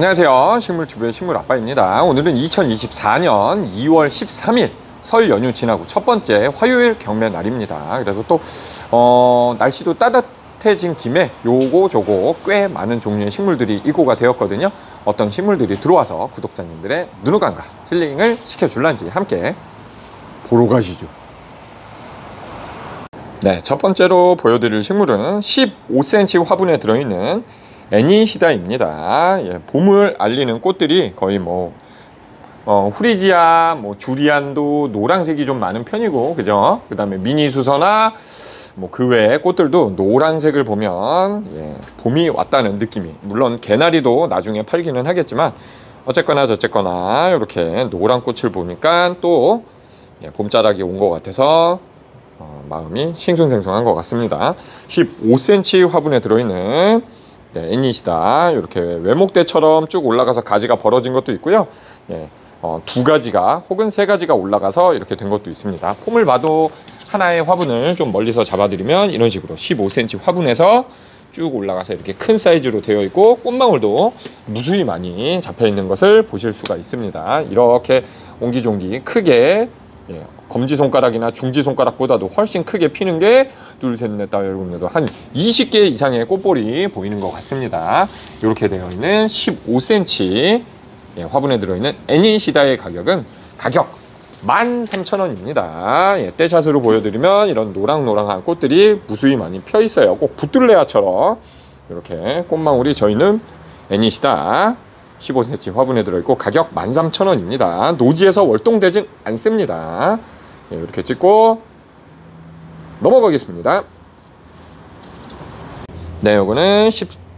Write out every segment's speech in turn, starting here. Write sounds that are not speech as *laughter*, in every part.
안녕하세요. 식물TV의 식물아빠입니다. 오늘은 2024년 2월 13일 설 연휴 지나고 첫 번째 화요일 경매 날입니다. 그래서 또, 어, 날씨도 따뜻해진 김에 요거 저거 꽤 많은 종류의 식물들이 입고가 되었거든요. 어떤 식물들이 들어와서 구독자님들의 눈호감과 힐링을 시켜줄란지 함께 보러 가시죠. 네, 첫 번째로 보여드릴 식물은 15cm 화분에 들어있는 애니시다입니다. 예, 봄을 알리는 꽃들이 거의 뭐 어, 후리지아, 뭐 주리안도 노란색이 좀 많은 편이고, 그죠? 그 다음에 미니수서나 뭐 그 외의 꽃들도 노란색을 보면 예, 봄이 왔다는 느낌이. 물론 개나리도 나중에 팔기는 하겠지만 어쨌거나 저쨌거나 이렇게 노란 꽃을 보니까 또 예, 봄자락이 온 것 같아서 어, 마음이 싱숭생숭한 것 같습니다. 15cm 화분에 들어있는 네, 애니시다. 이렇게 외목대처럼 쭉 올라가서 가지가 벌어진 것도 있고요. 예, 어, 두 가지가 혹은 세 가지가 올라가서 이렇게 된 것도 있습니다. 폼을 봐도 하나의 화분을 좀 멀리서 잡아드리면 이런 식으로 15cm 화분에서 쭉 올라가서 이렇게 큰 사이즈로 되어 있고 꽃망울도 무수히 많이 잡혀 있는 것을 보실 수가 있습니다. 이렇게 옹기종기 크게 예, 검지 손가락이나 중지 손가락보다도 훨씬 크게 피는 게 둘, 셋, 넷, 다, 열곱, 여덟, 한 20개 이상의 꽃볼이 보이는 것 같습니다. 이렇게 되어 있는 15cm 예, 화분에 들어있는 애니시다의 가격은 가격 13,000원입니다. 예, 떼샷으로 보여드리면 이런 노랑노랑한 꽃들이 무수히 많이 펴 있어요. 꼭 부뚤레아처럼 이렇게 꽃망울이 저희는 애니시다 15cm 화분에 들어있고 가격 13,000원입니다. 노지에서 월동되진 않습니다. 예, 이렇게 찍고 넘어가겠습니다. 네, 요거는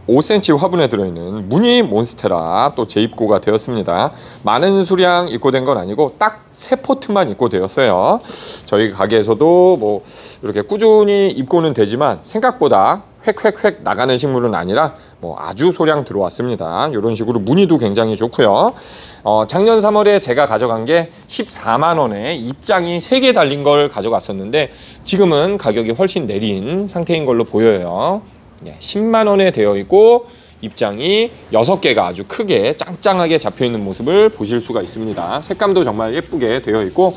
15cm 화분에 들어있는 무늬 몬스테라 또 재입고가 되었습니다. 많은 수량 입고된 건 아니고 딱 세 포트만 입고되었어요. 저희 가게에서도 뭐 이렇게 꾸준히 입고는 되지만 생각보다 획획획 나가는 식물은 아니라 뭐 아주 소량 들어왔습니다. 이런 식으로 무늬도 굉장히 좋고요. 어, 작년 3월에 제가 가져간 게 14만 원에 입장이 3개 달린 걸 가져갔었는데 지금은 가격이 훨씬 내린 상태인 걸로 보여요. 예, 10만 원에 되어 있고 입장이 6개가 아주 크게 짱짱하게 잡혀 있는 모습을 보실 수가 있습니다. 색감도 정말 예쁘게 되어 있고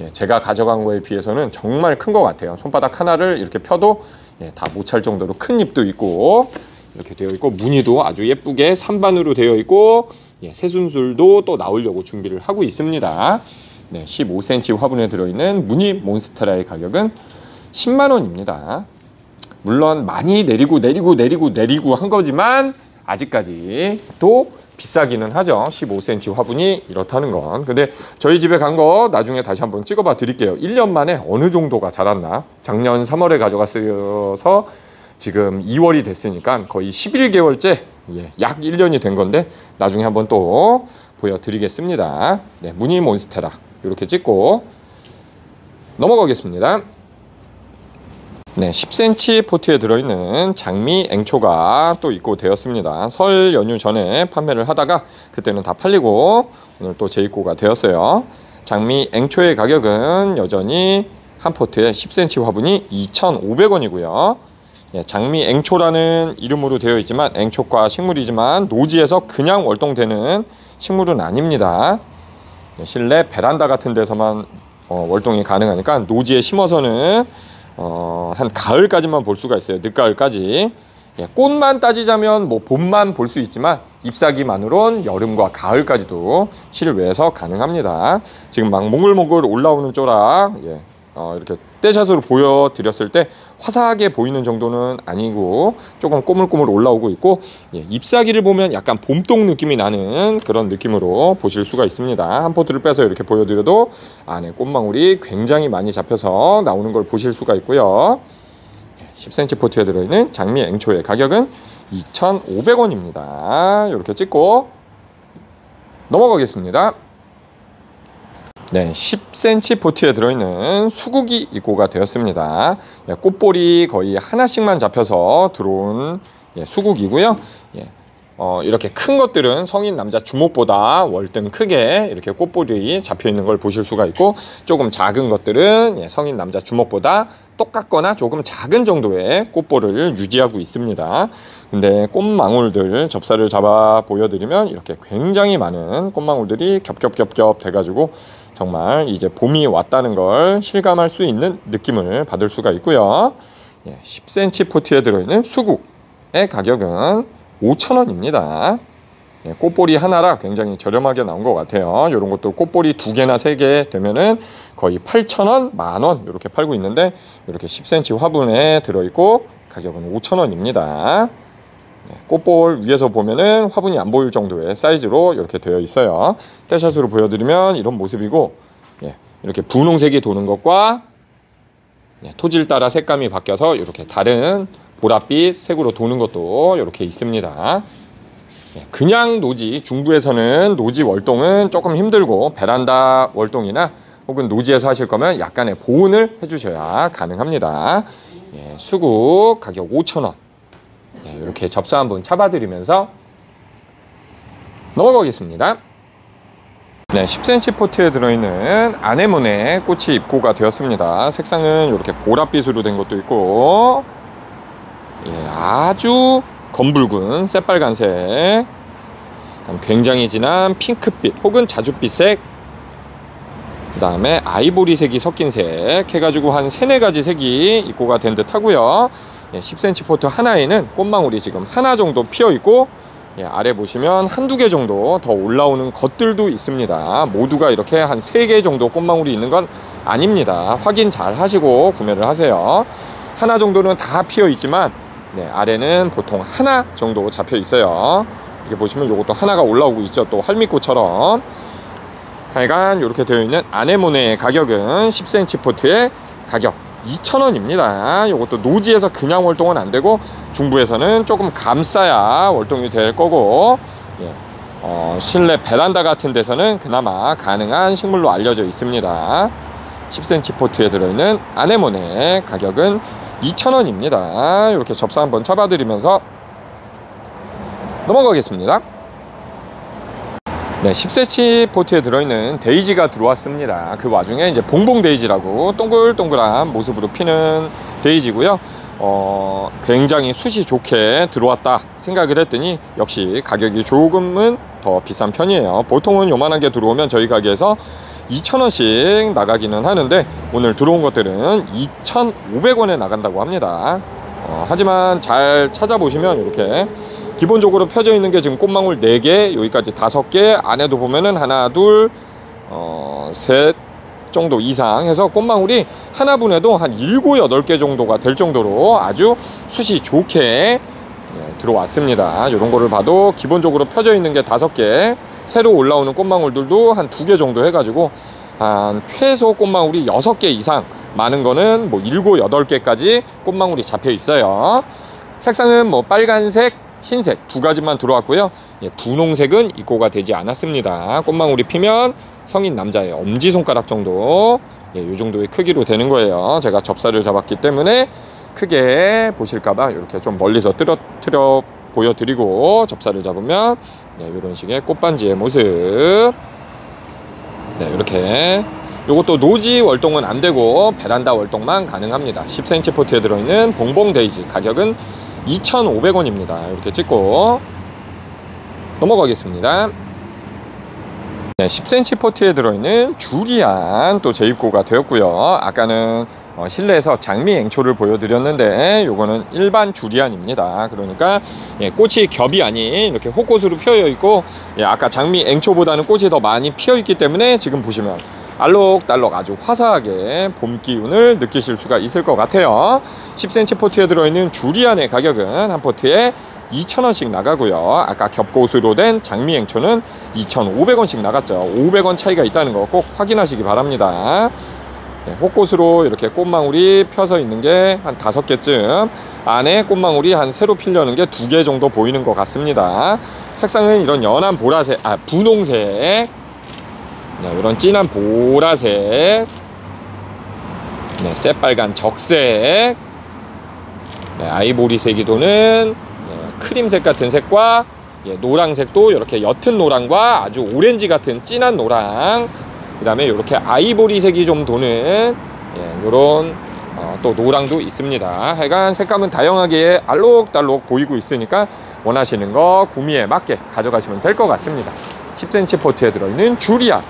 예, 제가 가져간 거에 비해서는 정말 큰 것 같아요. 손바닥 하나를 이렇게 펴도 예, 다 못 찰 정도로 큰 잎도 있고 이렇게 되어 있고 무늬도 아주 예쁘게 산반으로 되어 있고 예, 새순술도 또 나오려고 준비를 하고 있습니다. 네, 15cm 화분에 들어있는 무늬 몬스테라의 가격은 10만 원입니다. 물론 많이 내리고 내리고 내리고 내리고 한 거지만 아직까지 또 비싸기는 하죠. 15cm 화분이 이렇다는 건. 근데 저희 집에 간 거 나중에 다시 한번 찍어봐 드릴게요. 1년 만에 어느 정도가 자랐나. 작년 3월에 가져갔어서 지금 2월이 됐으니까 거의 11개월째 예, 약 1년이 된 건데 나중에 한번 또 보여드리겠습니다. 네, 무늬 몬스테라 이렇게 찍고 넘어가겠습니다. 네, 10cm 포트에 들어있는 장미 앵초가 또 입고 되었습니다. 설 연휴 전에 판매를 하다가 그때는 다 팔리고 오늘 또 재입고가 되었어요. 장미 앵초의 가격은 여전히 한 포트에 10cm 화분이 2,500원이고요. 예, 장미 앵초라는 이름으로 되어 있지만 앵초과 식물이지만 노지에서 그냥 월동되는 식물은 아닙니다. 예, 실내 베란다 같은 데서만 어, 월동이 가능하니까 노지에 심어서는 어, 한 가을까지만 볼 수가 있어요. 늦가을까지. 예, 꽃만 따지자면 뭐 봄만 볼 수 있지만 잎사귀만으론 여름과 가을까지도 실외에서 가능합니다. 지금 막 몽글몽글 올라오는 쪼락 예, 어, 이렇게 떼샷으로 보여드렸을 때 화사하게 보이는 정도는 아니고 조금 꼬물꼬물 올라오고 있고 예, 잎사귀를 보면 약간 봄동 느낌이 나는 그런 느낌으로 보실 수가 있습니다. 한 포트를 빼서 이렇게 보여드려도 안에 꽃망울이 굉장히 많이 잡혀서 나오는 걸 보실 수가 있고요. 10cm 포트에 들어있는 장미 앵초의 가격은 2,500원입니다. 이렇게 찍고 넘어가겠습니다. 네, 10cm 포트에 들어있는 수국이 입고가 되었습니다. 예, 꽃볼이 거의 하나씩만 잡혀서 들어온 예, 수국이고요. 예, 어, 이렇게 큰 것들은 성인 남자 주먹보다 월등 크게 이렇게 꽃볼이 잡혀 있는 걸 보실 수가 있고 조금 작은 것들은 예, 성인 남자 주먹보다 똑같거나 조금 작은 정도의 꽃볼을 유지하고 있습니다. 근데 꽃망울들 접사를 잡아 보여드리면 이렇게 굉장히 많은 꽃망울들이 겹겹겹겹 돼가지고 정말 이제 봄이 왔다는 걸 실감할 수 있는 느낌을 받을 수가 있고요. 예, 10cm 포트에 들어있는 수국의 가격은 5,000원입니다. 예, 꽃보리 하나라 굉장히 저렴하게 나온 것 같아요. 이런 것도 꽃보리 두 개나 세 개 되면은 거의 8,000원, 만원 이렇게 팔고 있는데 이렇게 10cm 화분에 들어있고 가격은 5,000원입니다. 예, 꽃볼 위에서 보면은 화분이 안 보일 정도의 사이즈로 이렇게 되어 있어요. 떼샷으로 보여드리면 이런 모습이고 예, 이렇게 분홍색이 도는 것과 예, 토질 따라 색감이 바뀌어서 이렇게 다른 보랏빛 색으로 도는 것도 이렇게 있습니다. 예, 그냥 노지 중부에서는 노지 월동은 조금 힘들고 베란다 월동이나 혹은 노지에서 하실 거면 약간의 보온을 해주셔야 가능합니다. 예, 수국 가격 5,000원. 예, 이렇게 접사 한번 잡아드리면서 넘어가겠습니다. 네, 10cm 포트에 들어있는 아네모네 꽃이 입고가 되었습니다. 색상은 이렇게 보랏빛으로 된 것도 있고, 예, 아주 검붉은 새빨간색, 굉장히 진한 핑크빛 혹은 자줏빛색, 그 다음에 아이보리색이 섞인 색 해가지고 한 세네 가지 색이 입고가 된 듯 하고요. 예, 10cm 포트 하나에는 꽃망울이 지금 하나 정도 피어 있고 예, 아래 보시면 한두 개 정도 더 올라오는 것들도 있습니다. 모두가 이렇게 한 세 개 정도 꽃망울이 있는 건 아닙니다. 확인 잘 하시고 구매를 하세요. 하나 정도는 다 피어 있지만 네, 아래는 보통 하나 정도 잡혀 있어요. 이렇게 보시면 이것도 하나가 올라오고 있죠. 또 할미꽃처럼. 하여간 이렇게 되어 있는 아네모네의 가격은 10cm 포트의 가격 2,000원입니다. 이것도 노지에서 그냥 월동은 안 되고 중부에서는 조금 감싸야 월동이 될 거고 예. 어, 실내 베란다 같은 데서는 그나마 가능한 식물로 알려져 있습니다. 10cm 포트에 들어있는 아네모네 가격은 2,000원입니다. 이렇게 접사 한번 잡아드리면서 넘어가겠습니다. 네, 10cm 포트에 들어있는 데이지가 들어왔습니다. 그 와중에 이제 봉봉 데이지라고 동글동글한 모습으로 피는 데이지고요. 어, 굉장히 숱이 좋게 들어왔다 생각을 했더니 역시 가격이 조금은 더 비싼 편이에요. 보통은 요만하게 들어오면 저희 가게에서 2,000원씩 나가기는 하는데 오늘 들어온 것들은 2,500원에 나간다고 합니다. 어, 하지만 잘 찾아보시면 이렇게 기본적으로 펴져 있는 게 지금 꽃망울 4개, 여기까지 5개, 안에도 보면은 하나, 둘, 어, 셋 정도 이상 해서 꽃망울이 하나분에도 한 7, 8개 정도가 될 정도로 아주 숱이 좋게 네, 들어왔습니다. 이런 거를 봐도 기본적으로 펴져 있는 게 5개, 새로 올라오는 꽃망울들도 한 2개 정도 해가지고 한 최소 꽃망울이 6개 이상 많은 거는 뭐 7, 8개까지 꽃망울이 잡혀 있어요. 색상은 뭐 빨간색, 흰색 두 가지만 들어왔고요. 예, 분홍색은 입고가 되지 않았습니다. 꽃망울이 피면 성인 남자의 엄지손가락 정도 예, 이 정도의 크기로 되는 거예요. 제가 접사를 잡았기 때문에 크게 보실까봐 이렇게 좀 멀리서 떨어뜨려 보여드리고 접사를 잡으면 네, 이런 식의 꽃반지의 모습 네, 이렇게 이것도 노지 월동은 안 되고 베란다 월동만 가능합니다. 10cm 포트에 들어있는 봉봉 데이지 가격은 2,500원입니다. 이렇게 찍고 넘어가겠습니다. 네, 10cm 포트에 들어있는 주리안 또 재입고가 되었고요. 아까는 어, 실내에서 장미 앵초를 보여드렸는데 요거는 일반 주리안입니다. 그러니까 예, 꽃이 겹이 아닌 이렇게 호꽃으로 피어 있고 예, 아까 장미 앵초보다는 꽃이 더 많이 피어 있기 때문에 지금 보시면 알록달록 아주 화사하게 봄 기운을 느끼실 수가 있을 것 같아요. 10cm 포트에 들어있는 주리안의 가격은 한 포트에 2,000원씩 나가고요. 아까 겹꽃으로 된 장미앵초는 2,500원씩 나갔죠. 500원 차이가 있다는 거 꼭 확인하시기 바랍니다. 네, 호꽃으로 이렇게 꽃망울이 펴서 있는 게 한 다섯 개쯤 안에 꽃망울이 한 새로 필려는 게 두 개 정도 보이는 것 같습니다. 색상은 이런 연한 보라색 아 분홍색 네, 이런 진한 보라색 네, 새빨간 적색 네, 아이보리색이 도는 네, 크림색 같은 색과 예, 노랑색도 이렇게 옅은 노랑과 아주 오렌지 같은 진한 노랑 그 다음에 이렇게 아이보리색이 좀 도는 예, 이런 어, 어, 또 노랑도 있습니다. 하여간 색감은 다양하게 알록달록 보이고 있으니까 원하시는 거 구미에 맞게 가져가시면 될 것 같습니다. 10cm 포트에 들어있는 주리안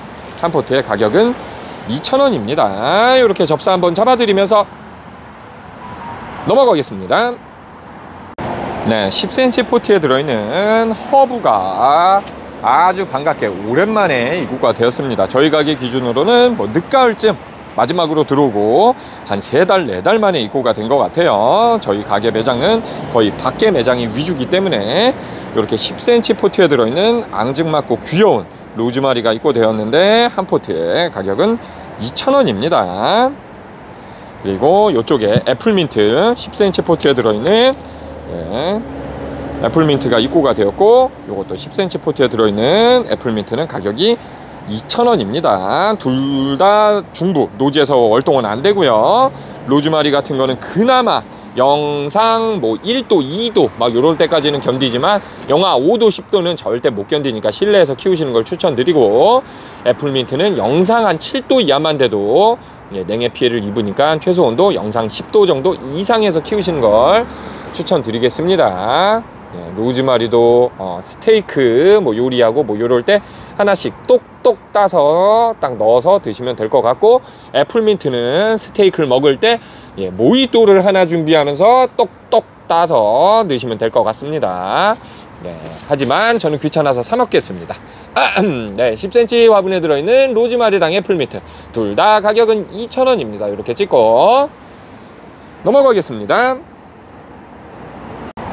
한 포트의 가격은 2,000원입니다. 이렇게 접사 한번 잡아드리면서 넘어가겠습니다. 네, 10cm 포트에 들어있는 허브가 아주 반갑게 오랜만에 입고가 되었습니다. 저희 가게 기준으로는 뭐 늦가을쯤 마지막으로 들어오고 한 세 달, 네 달 만에 입고가 된 것 같아요. 저희 가게 매장은 거의 밖에 매장이 위주기 때문에 이렇게 10cm 포트에 들어있는 앙증맞고 귀여운 로즈마리가 입고되었는데 한 포트의 가격은 2,000원입니다. 그리고 이쪽에 애플민트 10cm 포트에 들어있는 예, 애플민트가 입고가 되었고 이것도 10cm 포트에 들어있는 애플민트는 가격이 2,000원입니다. 둘 다 중부 노지에서 월동은 안 되고요. 로즈마리 같은 거는 그나마 영상 뭐 1도, 2도 막 요럴 때까지는 견디지만 영하 5도, 10도는 절대 못 견디니까 실내에서 키우시는 걸 추천드리고 애플민트는 영상 한 7도 이하만 돼도 예, 냉해 피해를 입으니까 최소 온도 영상 10도 정도 이상에서 키우시는 걸 추천드리겠습니다. 예, 로즈마리도 어, 스테이크 뭐 요리하고 뭐 요럴 때 하나씩 똑똑 따서 딱 넣어서 드시면 될 것 같고 애플민트는 스테이크를 먹을 때 예, 모히또를 하나 준비하면서 똑똑 따서 넣으시면 될 것 같습니다. 네, 하지만 저는 귀찮아서 사 먹겠습니다. 네, 10cm 화분에 들어있는 로즈마리랑 애플민트 둘 다 가격은 2,000원입니다. 이렇게 찍고 넘어가겠습니다.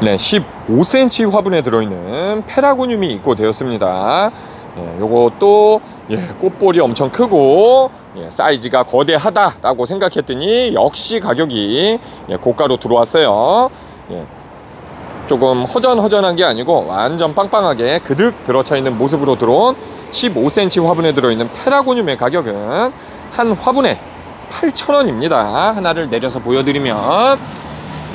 네, 15cm 화분에 들어있는 페라고늄이 입고되었습니다. 예, 요것도 예, 꽃볼이 엄청 크고 예, 사이즈가 거대하다라고 생각했더니 역시 가격이 예, 고가로 들어왔어요. 예, 조금 허전허전한 게 아니고 완전 빵빵하게 그득 들어차 있는 모습으로 들어온 15cm 화분에 들어있는 페라고늄의 가격은 한 화분에 8,000원입니다. 하나를 내려서 보여드리면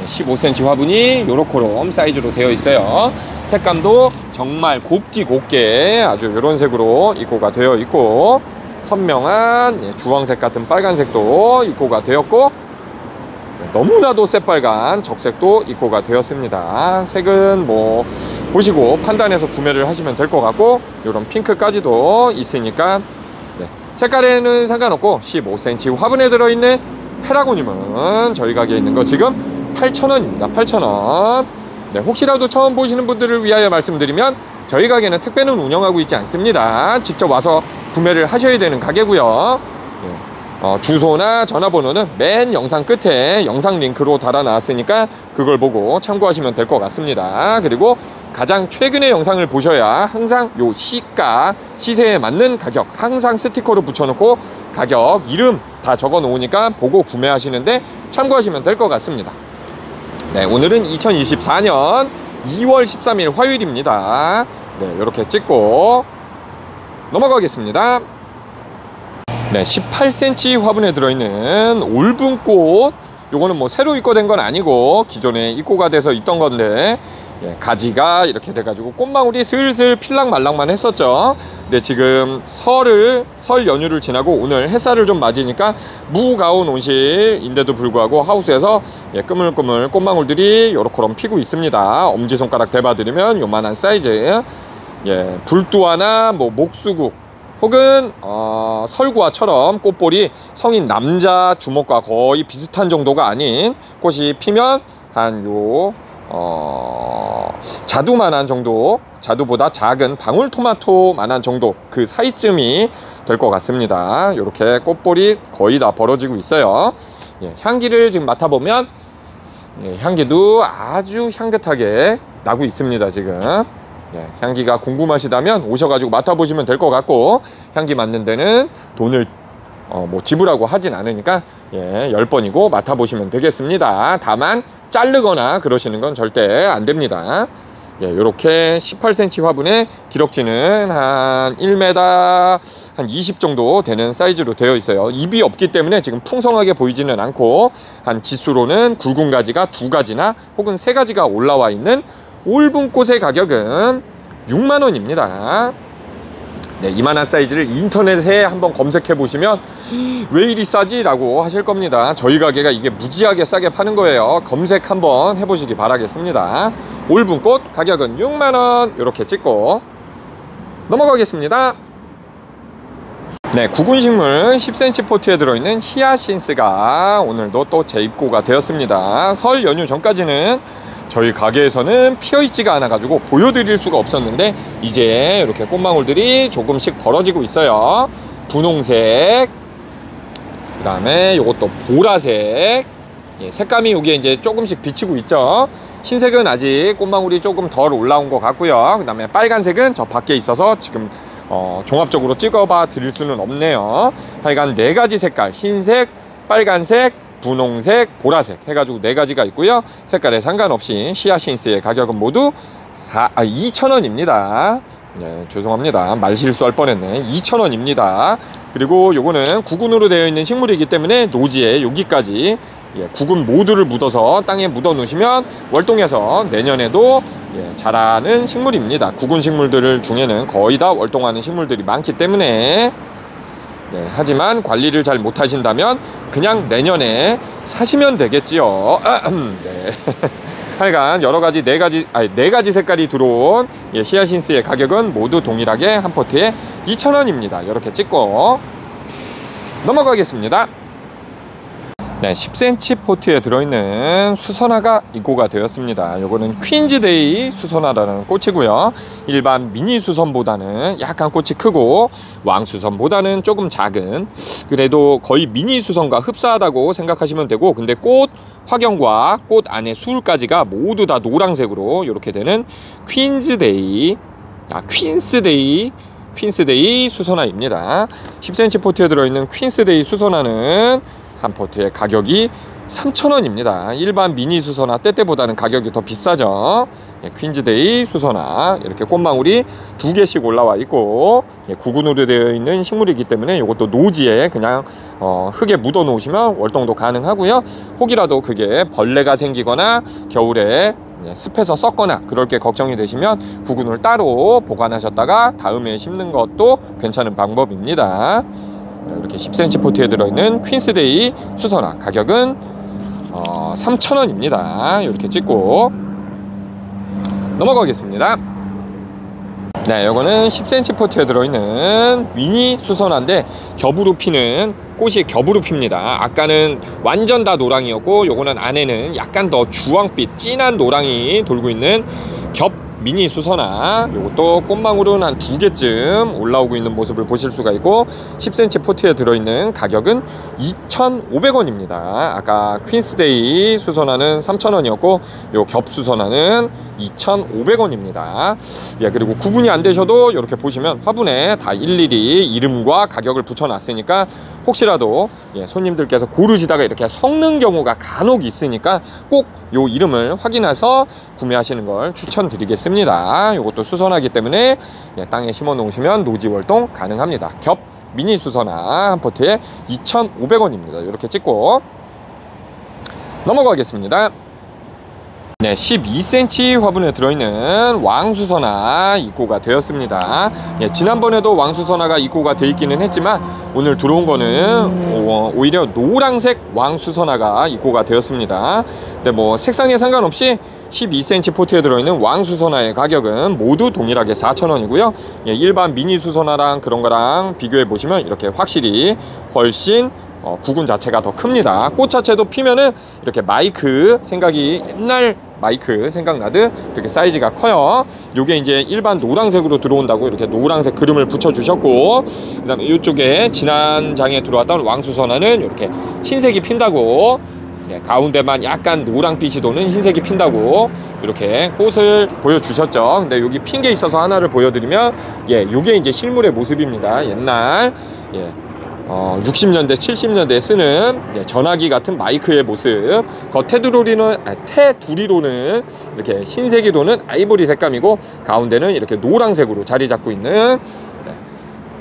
15cm 화분이 요렇게롬 사이즈로 되어 있어요. 색감도 정말 곱디 곱게 아주 이런 색으로 입고가 되어 있고 선명한 예, 주황색 같은 빨간색도 입고가 되었고 예, 너무나도 새빨간 적색도 입고가 되었습니다. 색은 뭐 보시고 판단해서 구매를 하시면 될 것 같고 이런 핑크까지도 있으니까 네, 색깔에는 상관없고 15cm 화분에 들어있는 페라고님은 저희 가게에 있는 거 지금 8,000원입니다. 8,000원. 네, 혹시라도 처음 보시는 분들을 위하여 말씀드리면 저희 가게는 택배는 운영하고 있지 않습니다. 직접 와서 구매를 하셔야 되는 가게고요. 네, 어, 주소나 전화번호는 맨 영상 끝에 영상 링크로 달아놨으니까 그걸 보고 참고하시면 될 것 같습니다. 그리고 가장 최근의 영상을 보셔야 항상 요 시가 시세에 맞는 가격 항상 스티커로 붙여놓고 가격 이름 다 적어 놓으니까 보고 구매하시는데 참고하시면 될 것 같습니다. 네, 오늘은 2024년 2월 13일 화요일입니다. 네, 이렇게 찍고 넘어가겠습니다. 네, 18cm 화분에 들어있는 올분꽃. 요거는 뭐 새로 입고된 건 아니고 기존에 입고가 돼서 있던 건데 예, 가지가 이렇게 돼가지고 꽃망울이 슬슬 필랑말랑만 했었죠. 근데 지금 설을 설 연휴를 지나고 오늘 햇살을 좀 맞으니까 무가온 온실인데도 불구하고 하우스에서 예, 꾸물꾸물 꽃망울들이 요렇게럼 피고 있습니다. 엄지 손가락 대봐드리면 요만한 사이즈. 예, 불두화나 뭐 목수국 혹은 어, 설구화처럼 꽃볼이 성인 남자 주먹과 거의 비슷한 정도가 아닌 꽃이 피면 한요 어, 자두만한 정도, 자두보다 작은 방울토마토만한 정도 그 사이쯤이 될 것 같습니다. 이렇게 꽃볼이 거의 다 벌어지고 있어요. 예, 향기를 지금 맡아보면 예, 향기도 아주 향긋하게 나고 있습니다. 지금 예, 향기가 궁금하시다면 오셔가지고 맡아보시면 될 것 같고 향기 맡는 데는 돈을 어, 뭐 지불하고 하진 않으니까 예, 10번이고 맡아보시면 되겠습니다. 다만 자르거나 그러시는 건 절대 안 됩니다. 예, 요렇게 18cm 화분에 기럭지는 한 1m 한 20 정도 되는 사이즈로 되어 있어요. 입이 없기 때문에 지금 풍성하게 보이지는 않고 한 지수로는 굵은 가지가 두 가지나 혹은 세 가지가 올라와 있는 올분꽃의 가격은 6만 원입니다. 네, 이만한 사이즈를 인터넷에 한번 검색해 보시면 왜 이리 싸지? 라고 하실 겁니다. 저희 가게가 이게 무지하게 싸게 파는 거예요. 검색 한번 해보시기 바라겠습니다. 올분꽃 가격은 6만원 이렇게 찍고 넘어가겠습니다. 네, 구근식물 10cm 포트에 들어있는 히아신스가 오늘도 또 재입고가 되었습니다. 설 연휴 전까지는 저희 가게에서는 피어있지가 않아가지고 보여드릴 수가 없었는데 이제 이렇게 꽃망울들이 조금씩 벌어지고 있어요. 분홍색, 그 다음에 이것도 보라색, 예, 색감이 여기에 이제 조금씩 비치고 있죠. 흰색은 아직 꽃망울이 조금 덜 올라온 것 같고요. 그 다음에 빨간색은 저 밖에 있어서 지금 어, 종합적으로 찍어봐 드릴 수는 없네요. 하여간 네 가지 색깔, 흰색, 빨간색, 분홍색, 보라색 해가지고 네 가지가 있고요. 색깔에 상관없이 시아신스의 가격은 모두 4, 아, 2,000원입니다. 네, 죄송합니다. 말 실수할 뻔했네. 2,000원입니다. 그리고 요거는 구근으로 되어 있는 식물이기 때문에 노지에 여기까지 예, 구근 모두를 묻어서 땅에 묻어 놓으시면 월동해서 내년에도 예, 자라는 식물입니다. 구근 식물들 중에는 거의 다 월동하는 식물들이 많기 때문에 네, 하지만 관리를 잘 못하신다면 그냥 내년에 사시면 되겠지요. 네. *laughs* 하여간 여러 가지 네 가지 아니 네 가지 색깔이 들어온 예, 히아신스의 가격은 모두 동일하게 한 포트에 2,000원입니다. 이렇게 찍고 넘어가겠습니다. 네, 10cm 포트에 들어있는 수선화가 입고가 되었습니다. 요거는 퀸즈데이 수선화라는 꽃이고요. 일반 미니 수선보다는 약간 꽃이 크고 왕수선보다는 조금 작은 그래도 거의 미니 수선과 흡사하다고 생각하시면 되고 근데 꽃 화경과 꽃 안에 술까지가 모두 다 노란색으로 이렇게 되는 퀸즈데이 아 퀸스데이 퀸스데이 수선화입니다. 10cm 포트에 들어있는 퀸스데이 수선화는 한 포트의 가격이 3,000원입니다. 일반 미니 수선화 때때보다는 가격이 더 비싸죠. 예, 퀸즈데이 수선화 이렇게 꽃망울이 두 개씩 올라와 있고 예, 구근으로 되어 있는 식물이기 때문에 이것도 노지에 그냥 어, 흙에 묻어 놓으시면 월동도 가능하고요. 혹이라도 그게 벌레가 생기거나 겨울에 예, 습해서 썩거나 그럴 게 걱정이 되시면 구근을 따로 보관하셨다가 다음에 심는 것도 괜찮은 방법입니다. 이렇게 10cm 포트에 들어있는 퀸스데이 수선화 가격은 어, 3,000원입니다. 이렇게 찍고 넘어가겠습니다. 네, 이거는 10cm 포트에 들어있는 미니 수선화인데 겹으로 피는 꽃이 겹으로 핍니다. 아까는 완전 다 노랑이었고 요거는 안에는 약간 더 주황빛 진한 노랑이 돌고 있는 겹 미니 수선화. 요것도 꽃망울은 한 두 개쯤 올라오고 있는 모습을 보실 수가 있고 10cm 포트에 들어있는 가격은 2,500원입니다. 아까 퀸스데이 수선화는 3,000원이었고 요 겹 수선화는 2,500원입니다. 예 그리고 구분이 안 되셔도 이렇게 보시면 화분에 다 일일이 이름과 가격을 붙여놨으니까 혹시라도 예, 손님들께서 고르시다가 이렇게 섞는 경우가 간혹 있으니까 꼭 요 이름을 확인해서 구매하시는 걸 추천드리겠습니다. 이것도 수선하기 때문에 예, 땅에 심어 놓으시면 노지 월동 가능합니다. 겹 미니 수선화 한 포트에 2,500원입니다. 이렇게 찍고 넘어가겠습니다. 네, 12cm 화분에 들어있는 왕수선화 입고가 되었습니다. 예, 지난번에도 왕수선화가 입고가 되어 있기는 했지만 오늘 들어온 거는 오, 오히려 노란색 왕수선화가 입고가 되었습니다. 근데 뭐 색상에 상관없이 12cm 포트에 들어있는 왕수선화의 가격은 모두 동일하게 4,000원이고요. 예, 일반 미니 수선화랑 그런 거랑 비교해 보시면 이렇게 확실히 훨씬 어, 구근 자체가 더 큽니다. 꽃 자체도 피면은 이렇게 마이크 생각이 옛날 마이크 생각나듯 이렇게 사이즈가 커요. 요게 이제 일반 노란색으로 들어온다고 이렇게 노란색 그림을 붙여주셨고 그 다음에 이쪽에 지난 장에 들어왔던 왕수선화는 이렇게 흰색이 핀다고 예, 가운데만 약간 노랑빛이 도는 흰색이 핀다고 이렇게 꽃을 보여주셨죠. 근데 여기 핀 게 있어서 하나를 보여드리면 예, 요게 이제 실물의 모습입니다. 옛날 예, 어, 60년대, 70년대에 쓰는 예, 전화기 같은 마이크의 모습. 겉테두리는 아, 테두리로는 이렇게 흰색이 도는 아이보리 색감이고 가운데는 이렇게 노란색으로 자리 잡고 있는 네.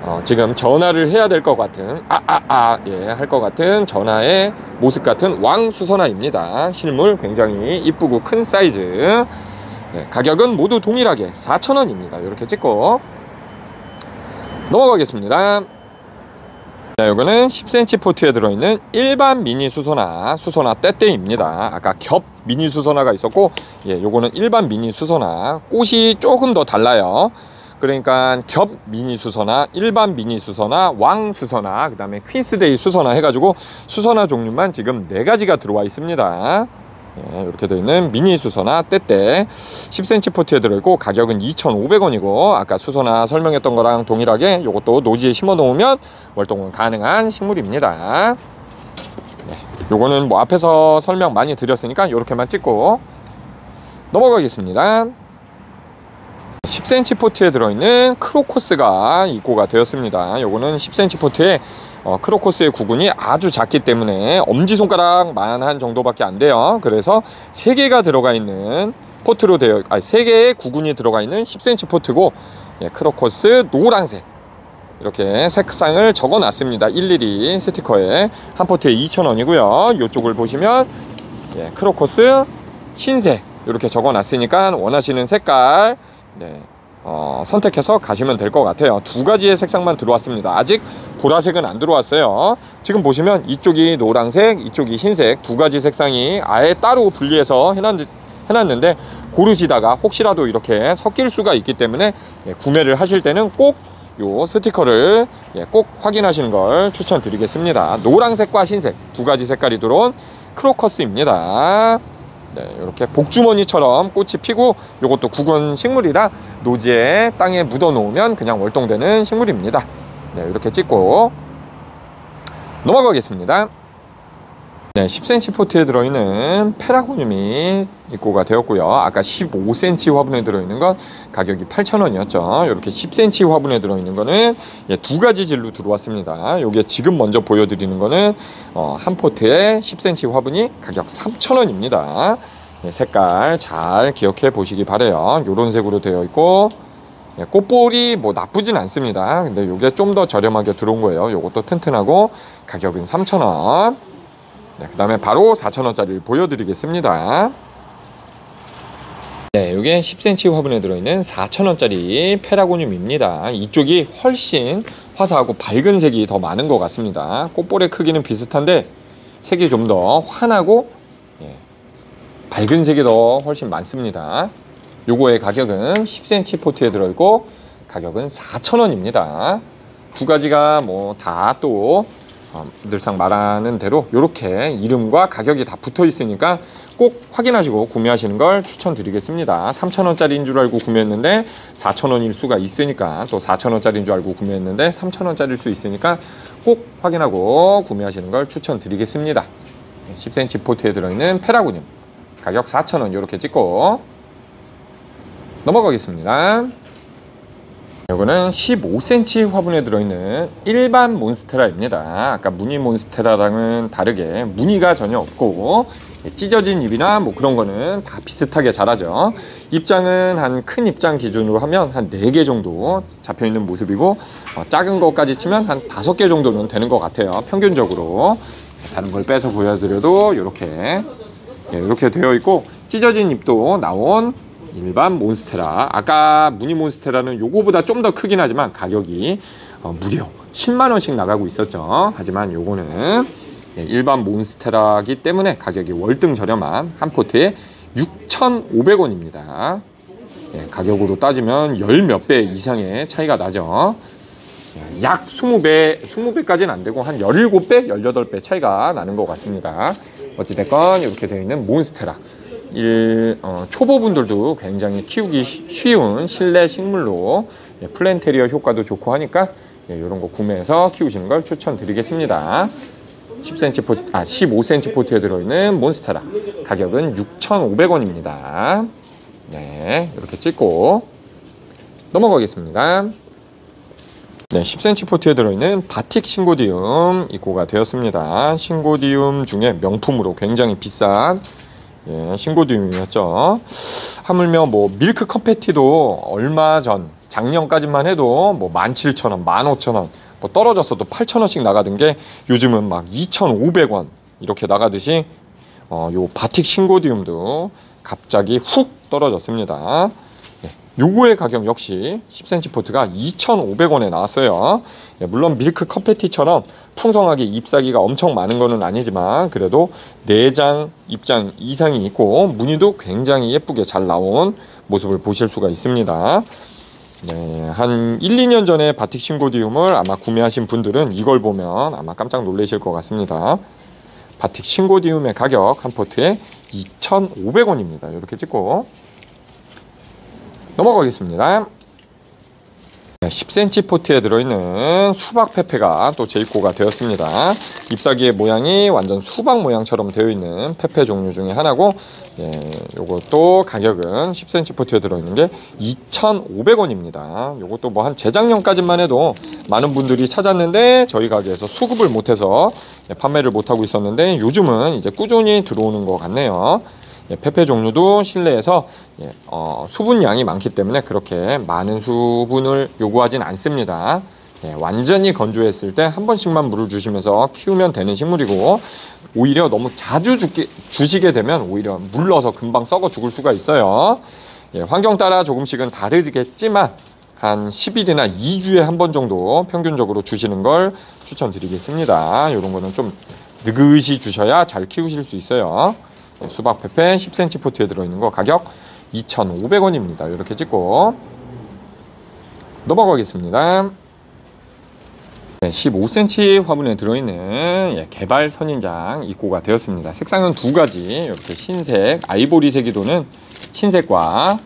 어, 지금 전화를 해야 될 것 같은 아아아 예할 것 같은 전화의 모습 같은 왕수선화입니다. 실물 굉장히 이쁘고 큰 사이즈. 네, 가격은 모두 동일하게 4,000원입니다. 이렇게 찍고 넘어가겠습니다. 자, 이거는 10cm 포트에 들어있는 일반 미니 수선화 수선화 떼떼입니다. 아까 겹 미니 수선화가 있었고, 예, 요거는 일반 미니 수선화 꽃이 조금 더 달라요. 그러니까 겹 미니 수선화 일반 미니 수선화 왕 수선화 그다음에 퀸스데이 수선화 해가지고 수선화 종류만 지금 네 가지가 들어와 있습니다. 예, 이렇게 되어 있는 미니 수선화 떼떼 10cm 포트에 들어있고 가격은 2,500원이고 아까 수선화 설명했던 거랑 동일하게 이것도 노지에 심어 놓으면 월동은 가능한 식물입니다. 네, 요거는 뭐 앞에서 설명 많이 드렸으니까 이렇게만 찍고 넘어가겠습니다. 10cm 포트에 들어있는 크로커스가 입고가 되었습니다. 요거는 10cm 포트에 어, 크로커스의 구근이 아주 작기 때문에 엄지손가락만 한 정도밖에 안 돼요. 그래서 3개가 들어가 있는 포트로 되어, 아니 3개의 구근이 들어가 있는 10cm 포트고, 예, 크로코스 노란색. 이렇게 색상을 적어 놨습니다. 일일이 스티커에. 한 포트에 2,000원이고요. 이쪽을 보시면, 예, 크로코스 흰색. 이렇게 적어 놨으니까 원하시는 색깔, 네, 어, 선택해서 가시면 될 것 같아요. 두 가지의 색상만 들어왔습니다. 아직 보라색은 안 들어왔어요. 지금 보시면 이쪽이 노란색, 이쪽이 흰색 두 가지 색상이 아예 따로 분리해서 해놨, 해놨는데 고르시다가 혹시라도 이렇게 섞일 수가 있기 때문에 예, 구매를 하실 때는 꼭요 스티커를 예, 꼭 확인하시는 걸 추천드리겠습니다. 노란색과 흰색 두 가지 색깔이 들어온 크로커스입니다. 네, 이렇게 복주머니처럼 꽃이 피고 이것도 구근 식물이라 노지에 땅에 묻어 놓으면 그냥 월동되는 식물입니다. 네, 이렇게 찍고 넘어가겠습니다. 네, 10cm 포트에 들어있는 페라고늄이 입고가 되었고요. 아까 15cm 화분에 들어있는 건 가격이 8,000원이었죠. 이렇게 10cm 화분에 들어있는 거는 예, 두 가지 질로 들어왔습니다. 요게 지금 먼저 보여드리는 거는 어, 한 포트에 10cm 화분이 가격 3,000원입니다. 예, 색깔 잘 기억해 보시기 바래요. 요런 색으로 되어 있고 예, 꽃볼이 뭐 나쁘진 않습니다. 근데 요게 좀 더 저렴하게 들어온 거예요. 요것도 튼튼하고 가격은 3,000원. 네, 그 다음에 바로 4,000원짜리를 보여드리겠습니다. 네, 이게 10cm 화분에 들어있는 4,000원짜리 페라고늄입니다. 이쪽이 훨씬 화사하고 밝은 색이 더 많은 것 같습니다. 꽃볼의 크기는 비슷한데 색이 좀 더 환하고 예, 밝은 색이 더 훨씬 많습니다. 요거의 가격은 10cm 포트에 들어있고 가격은 4,000원입니다. 두 가지가 뭐 다 또 어, 늘상 말하는 대로 이렇게 이름과 가격이 다 붙어 있으니까 꼭 확인하시고 구매하시는 걸 추천드리겠습니다. 3,000원짜리인 줄 알고 구매했는데 4,000원일 수가 있으니까 또 4,000원짜리인 줄 알고 구매했는데 3,000원짜리일 수 있으니까 꼭 확인하고 구매하시는 걸 추천드리겠습니다. 10cm 포트에 들어있는 페라고늄 가격 4,000원 이렇게 찍고 넘어가겠습니다. 이거는 15cm 화분에 들어있는 일반 몬스테라입니다. 아까 무늬 몬스테라랑은 다르게 무늬가 전혀 없고 찢어진 잎이나 뭐 그런 거는 다 비슷하게 자라죠. 입장은 한 큰 입장 기준으로 하면 한 4개 정도 잡혀 있는 모습이고 어, 작은 것까지 치면 한 5개 정도면 되는 것 같아요. 평균적으로 다른 걸 빼서 보여드려도 이렇게 이렇게 되어 있고 찢어진 잎도 나온 일반 몬스테라. 아까 무늬 몬스테라는 요거보다 좀 더 크긴 하지만 가격이 어, 무려 10만원씩 나가고 있었죠. 하지만 요거는 예, 일반 몬스테라기 때문에 가격이 월등 저렴한 한 포트에 6,500원입니다. 예, 가격으로 따지면 열몇배 이상의 차이가 나죠. 예, 약 20배, 20배까지는 안 되고 한 17배, 18배 차이가 나는 것 같습니다. 어찌됐건 이렇게 되어 있는 몬스테라 일, 어, 초보분들도 굉장히 키우기 쉬운 실내 식물로 예, 플랜테리어 효과도 좋고 하니까 예, 이런 거 구매해서 키우시는 걸 추천드리겠습니다. 10cm 포, 아 15cm 포트에 들어있는 몬스테라 가격은 6,500원입니다. 네, 이렇게 찍고 넘어가겠습니다. 네, 10cm 포트에 들어있는 바틱 싱고니움 입고가 되었습니다. 싱고니움 중에 명품으로 굉장히 비싼 예, 신고디움이었죠. 하물며 뭐 밀크 컴패티도 얼마 전 작년까지만 해도 뭐 17,000원, 15,000원 뭐 떨어졌어도 8,000원씩 나가던 게 요즘은 막 2,500원 이렇게 나가듯이 어, 요 바틱 신고디움도 갑자기 훅 떨어졌습니다. 예, 요거의 가격 역시 10cm 포트가 2,500원에 나왔어요. 예, 물론 밀크 커피티처럼 풍성하게 잎사귀가 엄청 많은 거는 아니지만 그래도 4장 입장 이상이 있고 무늬도 굉장히 예쁘게 잘 나온 모습을 보실 수가 있습니다. 네, 한 1, 2년 전에 바틱 신고디움을 아마 구매하신 분들은 이걸 보면 아마 깜짝 놀라실 것 같습니다. 바틱 신고디움의 가격 한 포트에 2,500원입니다. 이렇게 찍고 넘어가겠습니다. 10cm 포트에 들어있는 수박 페페가 또 재입고가 되었습니다. 잎사귀의 모양이 완전 수박 모양처럼 되어 있는 페페 종류 중에 하나고 예, 요것도 가격은 10cm 포트에 들어있는 게 2,500원입니다. 요것도 뭐 한 재작년까지만 해도 많은 분들이 찾았는데 저희 가게에서 수급을 못해서 예, 판매를 못하고 있었는데 요즘은 이제 꾸준히 들어오는 것 같네요. 예, 페페 종류도 실내에서 예, 어, 수분량이 많기 때문에 그렇게 많은 수분을 요구하진 않습니다. 예, 완전히 건조했을 때 한 번씩만 물을 주시면서 키우면 되는 식물이고 오히려 너무 자주 주기, 주시게 되면 오히려 물러서 금방 썩어 죽을 수가 있어요. 예, 환경 따라 조금씩은 다르겠지만 한 10일이나 2주에 한 번 정도 평균적으로 주시는 걸 추천드리겠습니다. 이런 거는 좀 느긋이 주셔야 잘 키우실 수 있어요. 네, 수박 페페 10cm 포트에 들어있는 거 가격 2,500원입니다. 이렇게 찍고 넘어가겠습니다. 네, 15cm 화분에 들어있는 예, 개발 선인장 입고가 되었습니다. 색상은 두 가지 이렇게 흰색, 아이보리색이 도는 흰색과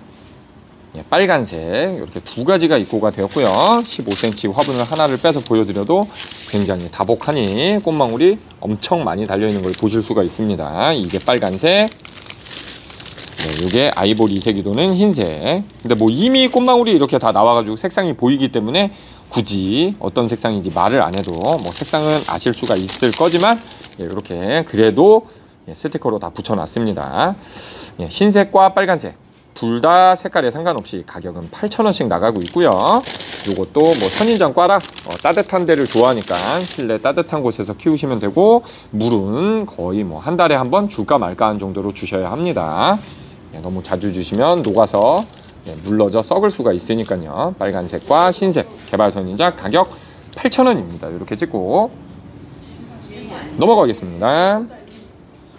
예, 빨간색 이렇게 두 가지가 입고가 되었고요. 15cm 화분을 하나를 빼서 보여드려도 굉장히 다복하니 꽃망울이 엄청 많이 달려있는 걸 보실 수가 있습니다. 이게 빨간색 네, 이게 아이보리색이 도는 흰색 근데 뭐 이미 꽃망울이 이렇게 다 나와가지고 색상이 보이기 때문에 굳이 어떤 색상인지 말을 안 해도 뭐 색상은 아실 수가 있을 거지만 예, 이렇게 그래도 예, 스티커로 다 붙여놨습니다. 예, 흰색과 빨간색 둘 다 색깔에 상관없이 가격은 8,000원씩 나가고 있고요. 요것도 뭐 선인장과라 어, 따뜻한 데를 좋아하니까 실내 따뜻한 곳에서 키우시면 되고 물은 거의 뭐 한 달에 한 번 줄까 말까 한 정도로 주셔야 합니다. 예, 너무 자주 주시면 녹아서 예, 물러져 썩을 수가 있으니까요. 빨간색과 흰색 개발 선인장 가격 8,000원입니다. 이렇게 찍고 넘어가겠습니다.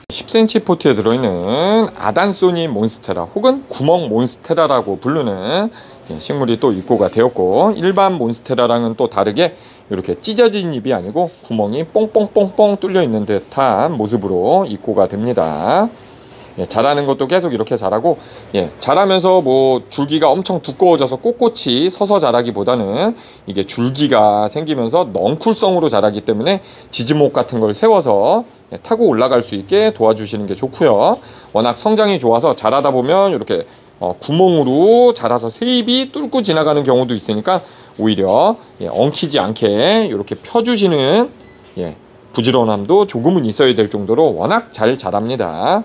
10cm 포트에 들어있는 아단소니 몬스테라 혹은 구멍 몬스테라라고 부르는 예, 식물이 또 입고가 되었고 일반 몬스테라랑은 또 다르게 이렇게 찢어진 잎이 아니고 구멍이 뽕뽕뽕뽕 뚫려 있는 듯한 모습으로 입고가 됩니다. 예, 자라는 것도 계속 이렇게 자라고 예, 자라면서 뭐 줄기가 엄청 두꺼워져서 꼿꼿이 서서 자라기보다는 이게 줄기가 생기면서 넝쿨성으로 자라기 때문에 지지목 같은 걸 세워서 예, 타고 올라갈 수 있게 도와주시는 게 좋고요. 워낙 성장이 좋아서 자라다 보면 이렇게 어, 구멍으로 자라서 세입이 뚫고 지나가는 경우도 있으니까 오히려 예, 엉키지 않게 이렇게 펴주시는 예, 부지런함도 조금은 있어야 될 정도로 워낙 잘 자랍니다.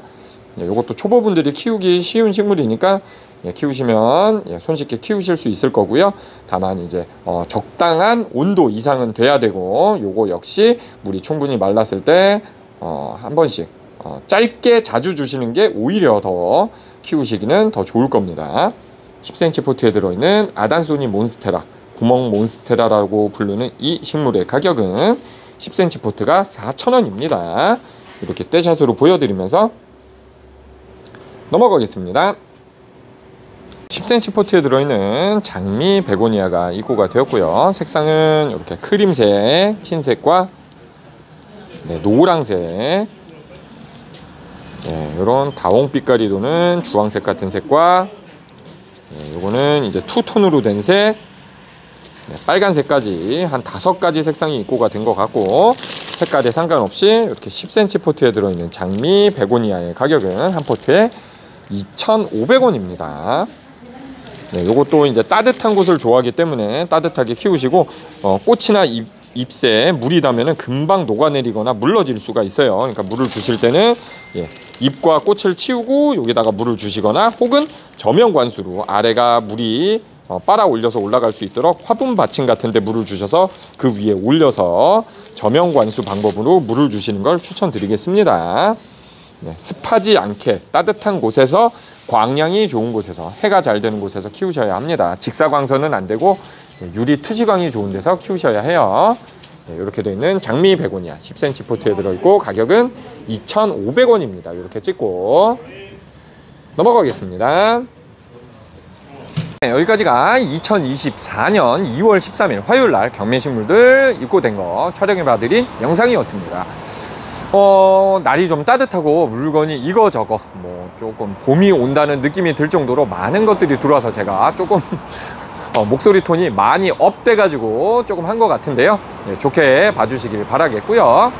예, 이것도 초보분들이 키우기 쉬운 식물이니까 예, 키우시면 예, 손쉽게 키우실 수 있을 거고요. 다만 이제 어, 적당한 온도 이상은 돼야 되고 요거 역시 물이 충분히 말랐을 때 어, 한 번씩 어, 짧게 자주 주시는 게 오히려 더 키우시기는 더 좋을 겁니다. 10cm 포트에 들어있는 아단소니 몬스테라 구멍 몬스테라라고 부르는 이 식물의 가격은 10cm 포트가 4,000원입니다. 이렇게 떼샷으로 보여드리면서 넘어가겠습니다. 10cm 포트에 들어있는 장미 베고니아가 입고가 되었고요. 색상은 이렇게 크림색, 흰색과 네, 노랑색 네, 이런 다홍빛깔이 도는 주황색 같은 색과 네, 요거는 이제 투톤으로 된 색, 네, 빨간색까지 한 다섯 가지 색상이 입고가 된 것 같고 색깔에 상관없이 이렇게 10cm 포트에 들어있는 장미 베고니아의 가격은 한 포트에 2,500원입니다. 네, 요것도 이제 따뜻한 곳을 좋아하기 때문에 따뜻하게 키우시고 어, 꽃이나 잎, 잎새 물이 닿으면 금방 녹아내리거나 물러질 수가 있어요. 그러니까 물을 주실 때는 예, 잎과 꽃을 치우고 여기다가 물을 주시거나 혹은 저면 관수로 아래가 물이 어, 빨아 올려서 올라갈 수 있도록 화분 받침 같은 데 물을 주셔서 그 위에 올려서 저면 관수 방법으로 물을 주시는 걸 추천드리겠습니다. 네, 습하지 않게 따뜻한 곳에서 광량이 좋은 곳에서 해가 잘 되는 곳에서 키우셔야 합니다. 직사광선은 안 되고 유리 투지광이 좋은 데서 키우셔야 해요. 네, 이렇게 되어 있는 장미 베고니아 10cm 포트에 들어있고 가격은 2,500원입니다. 이렇게 찍고 넘어가겠습니다. 네, 여기까지가 2024년 2월 13일 화요일 날 경매식물들 입고된 거 촬영해 봐드린 영상이었습니다. 어, 날이 좀 따뜻하고 물건이 이거저거 뭐 조금 봄이 온다는 느낌이 들 정도로 많은 것들이 들어와서 제가 조금 어, 목소리 톤이 많이 업돼 가지고 조금 한 것 같은데요. 네, 좋게 봐주시길 바라겠고요.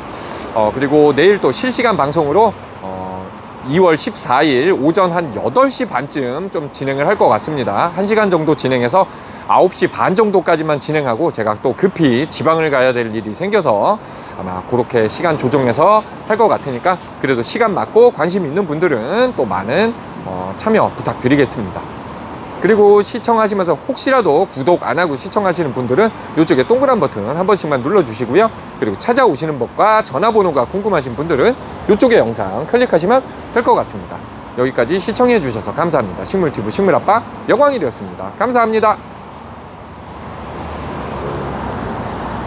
어, 그리고 내일 또 실시간 방송으로 어, 2월 14일 오전 한 8시 반쯤 좀 진행을 할 것 같습니다. 1시간 정도 진행해서 9시 반 정도까지만 진행하고 제가 또 급히 지방을 가야 될 일이 생겨서 아마 그렇게 시간 조정해서 할 것 같으니까 그래도 시간 맞고 관심 있는 분들은 또 많은 어, 참여 부탁드리겠습니다. 그리고 시청하시면서 혹시라도 구독 안 하고 시청하시는 분들은 이쪽에 동그란 버튼 한 번씩만 눌러주시고요. 그리고 찾아오시는 법과 전화번호가 궁금하신 분들은 이쪽에 영상 클릭하시면 될 것 같습니다. 여기까지 시청해 주셔서 감사합니다. 식물티브 식물아빠 여광일이었습니다. 감사합니다.